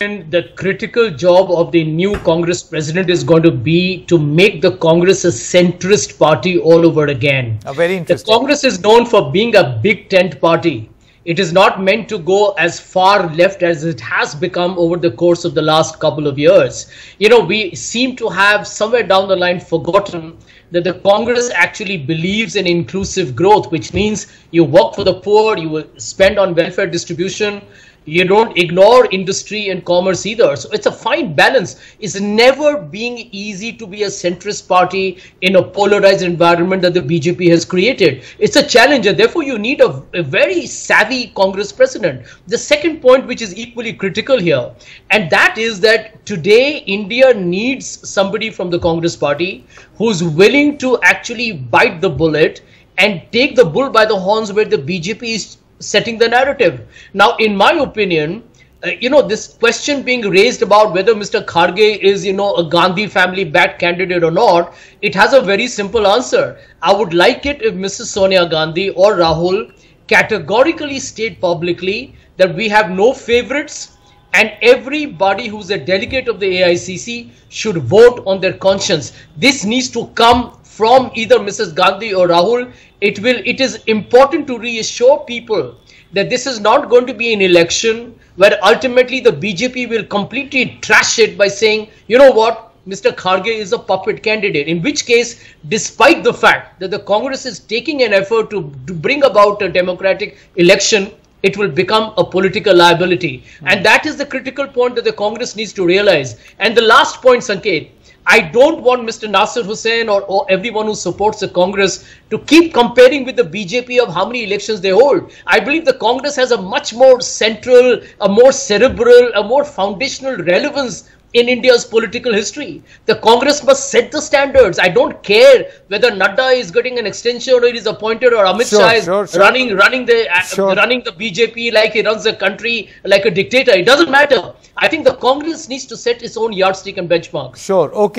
the critical job of the new Congress president is going to be to make the Congress a centrist party all over again. Uh, very interesting. The Congress is known for being a big tent party. It is not meant to go as far left as it has become over the course of the last couple of years. You know, we seem to have somewhere down the line forgotten that the Congress actually believes in inclusive growth, which means you work for the poor, you spend on welfare distribution, you don't ignore industry and commerce either. So it's a fine balance. It's never being easy to be a centrist party in a polarized environment that the BJP has created. It's a challenge, and therefore you need a, a very savvy Congress president. The second point, which is equally critical here, and that is that today India needs somebody from the Congress party who's willing to actually bite the bullet and take the bull by the horns where the BJP is setting the narrative. Now, in my opinion, uh, you know, this question being raised about whether Mr. Kharge is, you know, a Gandhi family backed candidate or not, it has a very simple answer. I would like it if Mrs. Sonia Gandhi or Rahul categorically state publicly that we have no favorites and everybody who's a delegate of the AICC should vote on their conscience. This needs to come from either Mrs. Gandhi or Rahul. It will. It is important to reassure people that this is not going to be an election where ultimately the BJP will completely trash it by saying, you know what, Mr. Kharge is a puppet candidate. In which case, despite the fact that the Congress is taking an effort to, to bring about a democratic election, it will become a political liability. Mm. And that is the critical point that the Congress needs to realize. And the last point, Sanket, I don't want Mr. Nasir Hussain or, or, everyone who supports the Congress to keep comparing with the BJP of how many elections they hold. I believe the Congress has a much more central, a more cerebral, a more foundational relevance in India's political history. The Congress must set the standards. I don't care whether Nadda is getting an extension or he is appointed or Amit sure, Shah is sure, sure. running running the uh, running the BJP like he runs the country like a dictator. It doesn't matter. I think the Congress needs to set its own yardstick and benchmark. Sure. Okay.